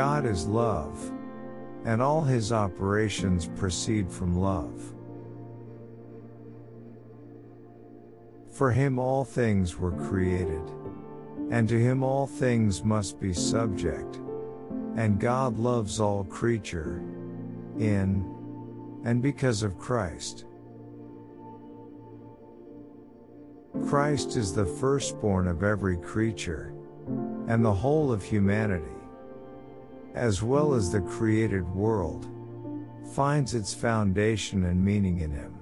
God is love, and all his operations proceed from love. For him all things were created, and to him all things must be subject, and God loves all creature, in, and because of Christ. Christ is the firstborn of every creature, and the whole of humanity, as well as the created world, finds its foundation and meaning in him.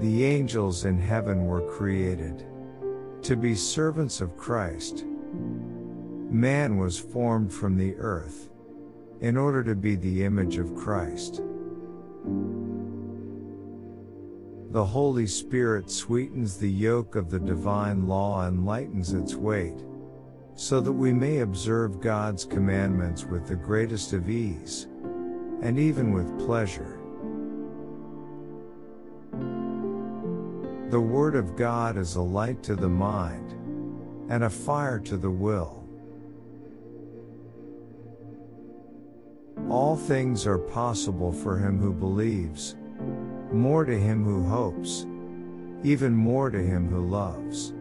The angels in heaven were created to be servants of Christ. Man was formed from the earth in order to be the image of Christ. The Holy Spirit sweetens the yoke of the divine law and lightens its weight, so that we may observe God's commandments with the greatest of ease, and even with pleasure. The Word of God is a light to the mind, and a fire to the will. All things are possible for him who believes, more to him who hopes, even more to him who loves.